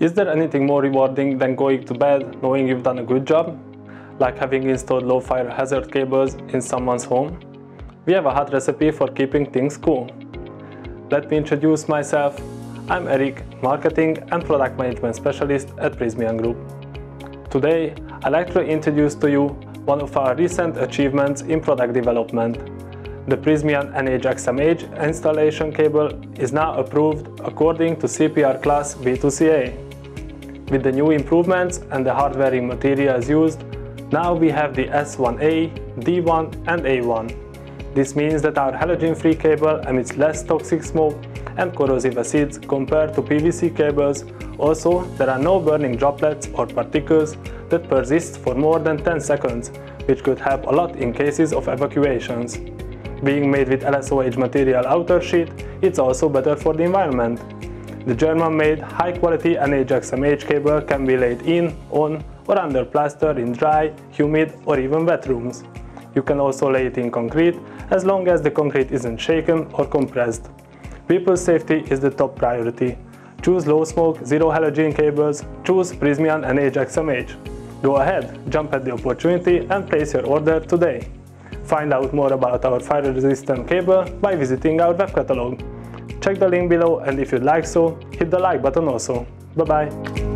Is there anything more rewarding than going to bed knowing you've done a good job? Like having installed low fire hazard cables in someone's home? We have a hot recipe for keeping things cool. Let me introduce myself. I'm Eric, Marketing and Product Management Specialist at Prysmian Group. Today, I'd like to introduce to you one of our recent achievements in product development. The Prysmian NH-XMH installation cable is now approved according to CPR class B2CA. With the new improvements and the hardwaring materials used, now we have the S1A, D1 and A1. This means that our halogen-free cable emits less toxic smoke and corrosive acids compared to PVC cables. Also, there are no burning droplets or particles that persist for more than 10 seconds, which could help a lot in cases of evacuations. Being made with LSOH material outer sheet, it's also better for the environment. The German-made high-quality NH-XMH cable can be laid in, on or under plaster in dry, humid or even wet rooms. You can also lay it in concrete as long as the concrete isn't shaken or compressed. People's safety is the top priority. Choose low smoke, zero halogen cables, choose Prysmian NH-XMH. Go ahead, jump at the opportunity and place your order today. Find out more about our fire-resistant cable by visiting our web catalog. Check the link below and if you'd like so, hit the like button also. Bye bye!